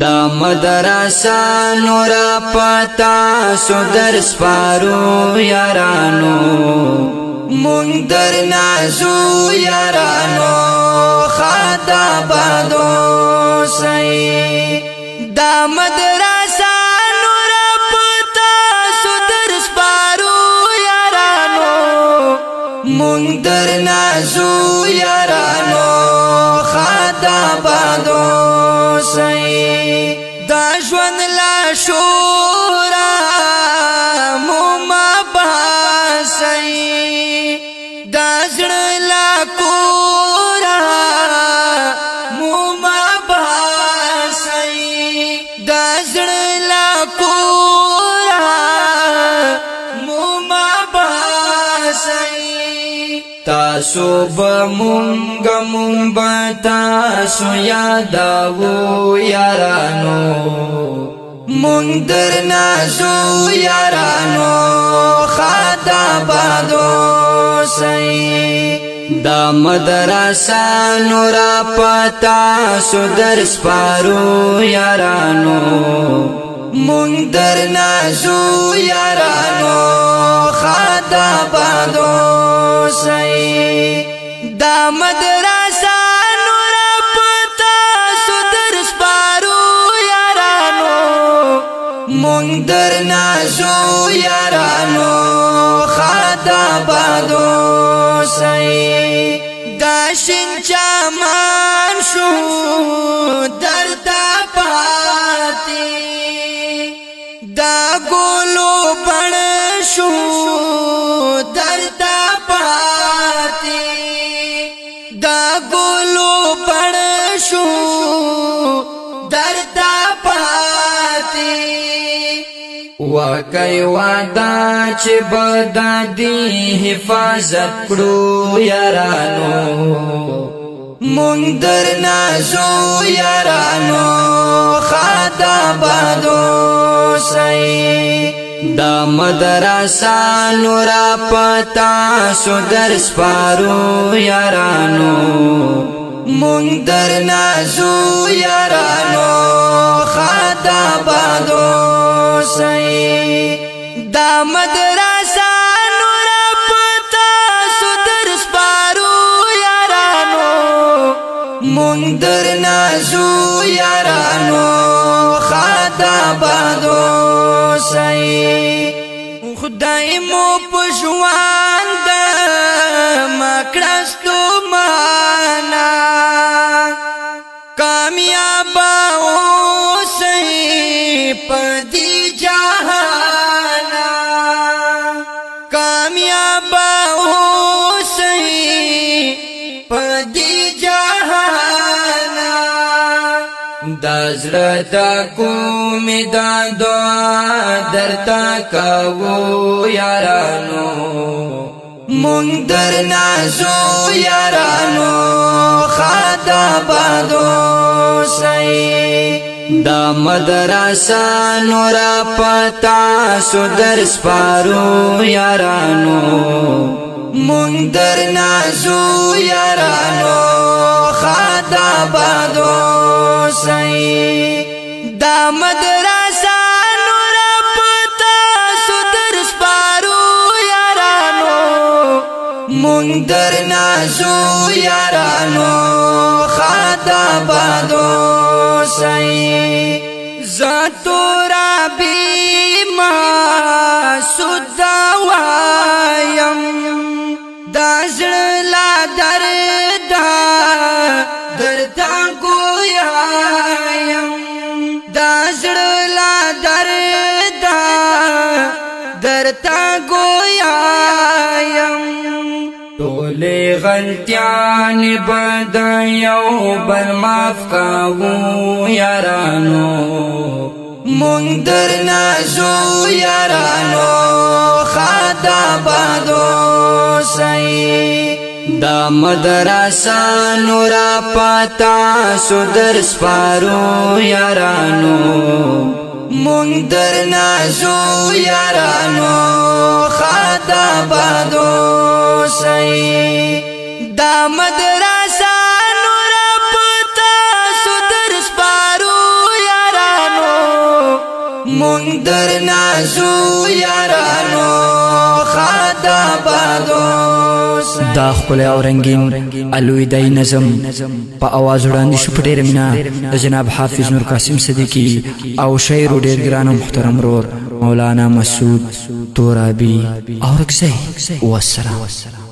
دا مدرسا نورا پتا سو در سپارو یارانو مونگ در نازو یارانو خادا بادو سی دا مدرسا نورا پتا سو در سپارو یارانو مونگ در نازو یارانو خادا بادو دا ژوند لا شورا مما باسي دا زړه لا کورا مما باسي دا زړه لا کورا مما باسي تاسو بمونگ مونگ تاسو یادو یارانو مونگ در نازو یارانو خادا بادو سی دا مدرسا نورا پتا سو در سپارو یارانو مونگ در نازو یارانو خادا بادو اوسئ دا مدرسه نور پتا سودر سپارو یارانو مونږ درنا شو یارانو خدا بادو سئ دا شین چمان شو دردا پاتی دا ګلو پړ شو ګلو پړ شو درد پاتې وکي ودا چې بدادي حفاظت کړو یارانو مونږ درنا زو یارانو خدا بادو سئ دا مدرسا نورا پتا سو در سپارو یارانو مونگ در نازو یارانو خاتا بادو سی دا مدرسا مونږ در نازو یارانو خدا بادو سي خدای مو پښوان د مکرستو مانا کامیاب او سي پدې جهان دا زړه دا کومې دا دعا درتا کاو یارانو مونږ درنا زو یارانو خدا بادو سي دا مدرسه نور پتا سو درس پارو یارانو مونږ درنا زو یارانو خدا بادو دا مدرسه نور پتا سدر سپارو یارانو مونږ درنا زو یارانو خدا بادو سای زاتورا بی تا گویا یم ټولې غلطیان بد یو بل معاف کاو یارانو مونږ درنا شو یارانو خدا بادو شي دا مدرسه نور پتا سو در سپارو یارانو مونږ در نازو یارانو خدا بادو سي دا مدرسه نور پتا سدر سپارو یارانو مونږ در نازو یارانو خدا بادو دا خپل او رنگین الوی دای نظم په आवाज وړاندې شو په ډیر مینا د جناب حافظ نور قاسم صدیقی او شعر ډیر ګران محترم رور مولانا مسعود تورابی اورکزی والسلام